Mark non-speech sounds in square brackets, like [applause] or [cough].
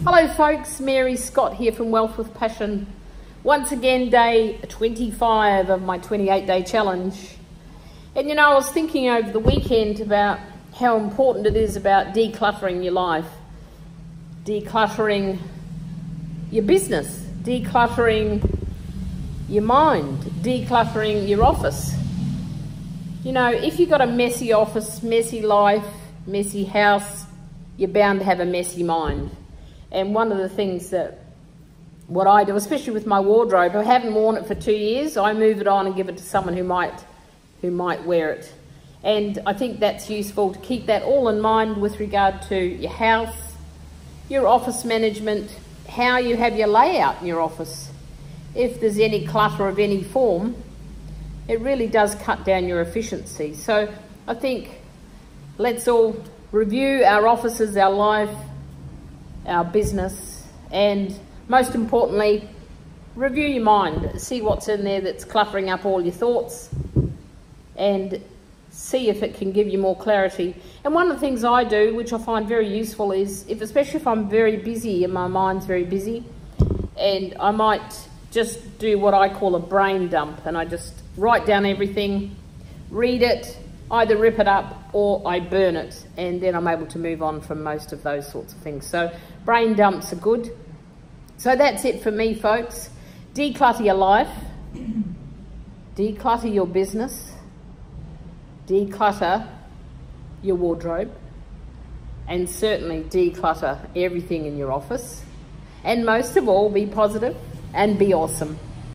Hello folks, Mary Scott here from Wealth with Passion. Once again, day 25 of my 28 day challenge. And you know, I was thinking over the weekend about how important it is about decluttering your life, decluttering your business, decluttering your mind, decluttering your office. You know, if you've got a messy office, messy life, messy house, you're bound to have a messy mind. And one of the things that what I do, especially with my wardrobe, I haven't worn it for two years. I move it on and give it to someone who might who might wear it. And I think that's useful to keep that all in mind with regard to your house, your office management, how you have your layout in your office. If there's any clutter of any form, it really does cut down your efficiency. So I think let's all review our offices, our life, our business, and most importantly, review your mind. See what's in there that's cluttering up all your thoughts and see if it can give you more clarity. And one of the things I do, which I find very useful, is if especially if I'm very busy and my mind's very busy, and I might just do what I call a brain dump, and I just write down everything, read it, either rip it up or I burn it, and then I'm able to move on from most of those sorts of things. So brain dumps are good. So that's it for me, folks. Declutter your life, [clears throat] declutter your business, declutter your wardrobe, and certainly declutter everything in your office. And most of all, be positive and be awesome.